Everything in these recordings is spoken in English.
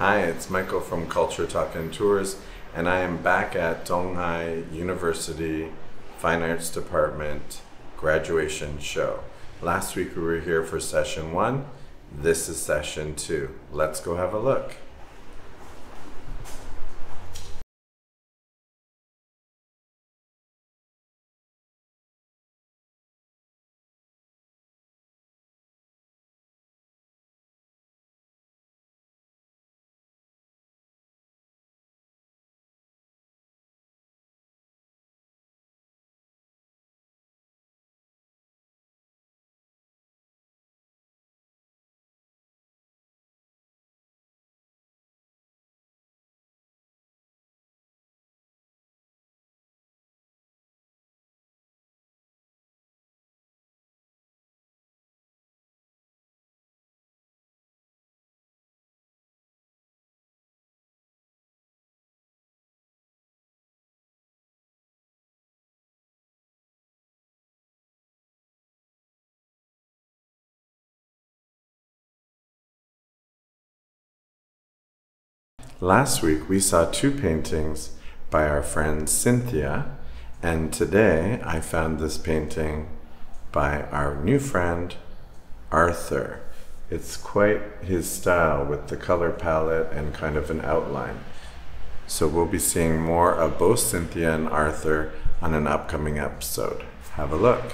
Hi, it's Michael from Culture Talk and Tours, and I am back at Tunghai University Fine Arts Department graduation show. Last week we were here for session one. This is session two. Let's go have a look. Last week we saw two paintings by our friend Cynthia, and today I found this painting by our new friend Arthur. It's quite his style with the color palette and kind of an outline. So we'll be seeing more of both Cynthia and Arthur on an upcoming episode. Have a look.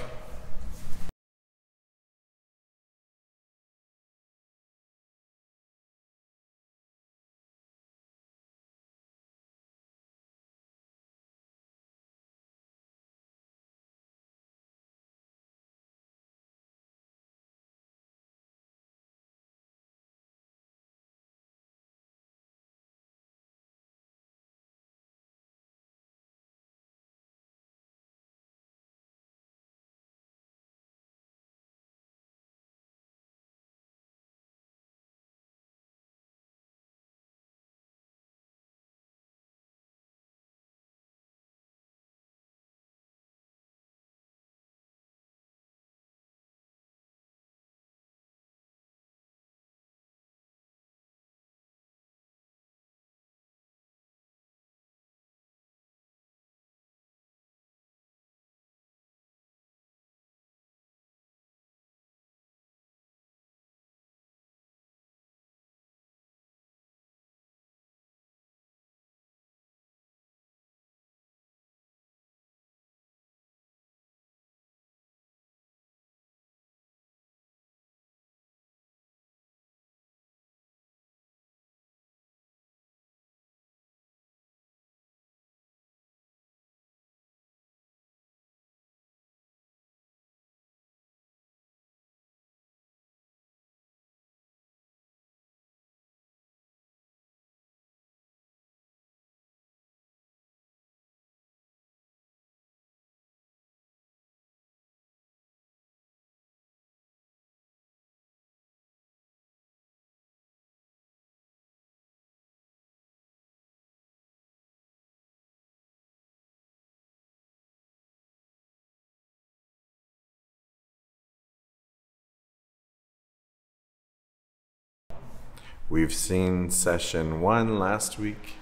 We've seen session one last week,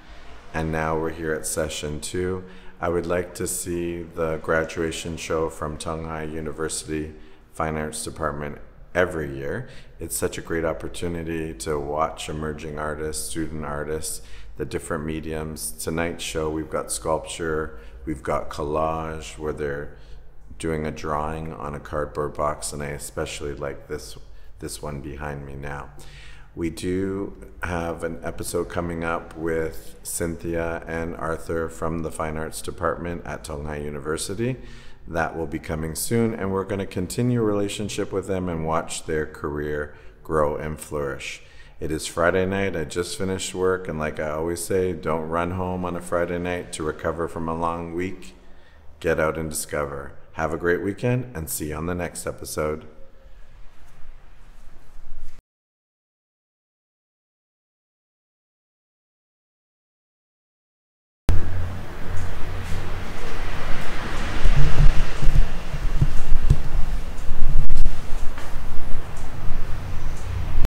and now we're here at session two. I would like to see the graduation show from Tunghai University Fine Arts Department every year. It's such a great opportunity to watch emerging artists, student artists, the different mediums. Tonight's show, we've got sculpture, we've got collage, where they're doing a drawing on a cardboard box, and I especially like this this one behind me now. We do have an episode coming up with Cynthia and Arthur from the Fine Arts Department at Tunghai University. That will be coming soon, and we're going to continue relationship with them and watch their career grow and flourish. It is Friday night. I just finished work, and like I always say, don't run home on a Friday night to recover from a long week. Get out and discover. Have a great weekend, and see you on the next episode.